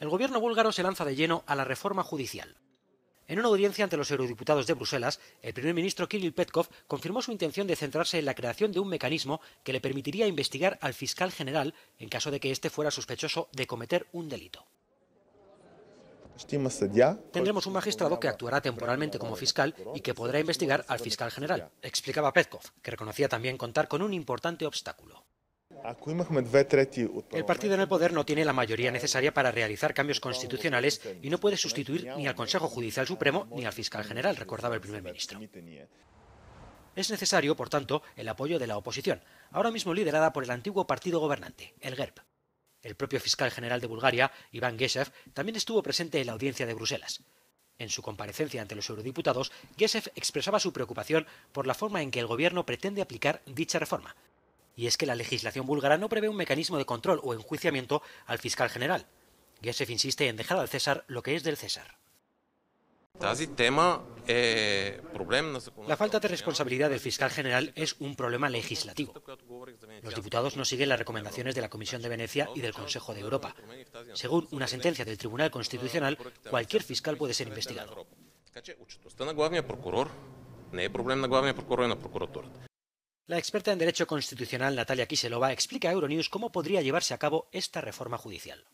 El gobierno búlgaro se lanza de lleno a la reforma judicial. En una audiencia ante los eurodiputados de Bruselas, el primer ministro Kirill Petkov confirmó su intención de centrarse en la creación de un mecanismo que le permitiría investigar al fiscal general en caso de que éste fuera sospechoso de cometer un delito. Tendremos un magistrado que actuará temporalmente como fiscal y que podrá investigar al fiscal general, explicaba Petkov, que reconocía también contar con un importante obstáculo. El partido en el poder no tiene la mayoría necesaria para realizar cambios constitucionales y no puede sustituir ni al Consejo Judicial Supremo ni al fiscal general, recordaba el primer ministro. Es necesario, por tanto, el apoyo de la oposición, ahora mismo liderada por el antiguo partido gobernante, el GERB. El propio fiscal general de Bulgaria, Iván Geshev, también estuvo presente en la audiencia de Bruselas. En su comparecencia ante los eurodiputados, Geshev expresaba su preocupación por la forma en que el gobierno pretende aplicar dicha reforma, y es que la legislación búlgara no prevé un mecanismo de control o enjuiciamiento al fiscal general. Gesef insiste en dejar al César lo que es del César. La falta de responsabilidad del fiscal general es un problema legislativo. Los diputados no siguen las recomendaciones de la Comisión de Venecia y del Consejo de Europa. Según una sentencia del Tribunal Constitucional, cualquier fiscal puede ser investigado. La experta en Derecho Constitucional Natalia Kiselova explica a Euronews cómo podría llevarse a cabo esta reforma judicial.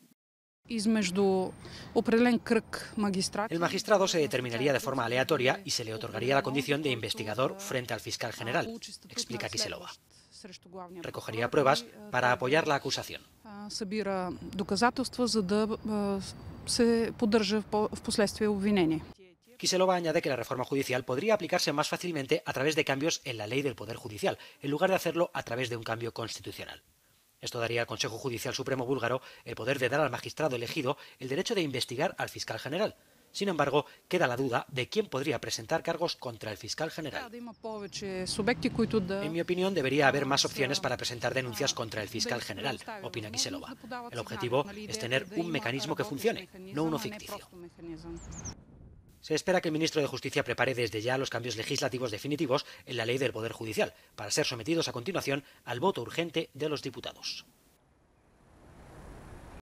El magistrado se determinaría de forma aleatoria y se le otorgaría la condición de investigador frente al fiscal general, explica Kiselova. Recogería pruebas para apoyar la acusación. Kiselova añade que la reforma judicial podría aplicarse más fácilmente a través de cambios en la ley del Poder Judicial, en lugar de hacerlo a través de un cambio constitucional. Esto daría al Consejo Judicial Supremo búlgaro el poder de dar al magistrado elegido el derecho de investigar al fiscal general. Sin embargo, queda la duda de quién podría presentar cargos contra el fiscal general. En mi opinión, debería haber más opciones para presentar denuncias contra el fiscal general, opina Kiselova. El objetivo es tener un mecanismo que funcione, no uno ficticio. Se espera que el ministro de Justicia prepare desde ya los cambios legislativos definitivos en la ley del Poder Judicial, para ser sometidos a continuación al voto urgente de los diputados.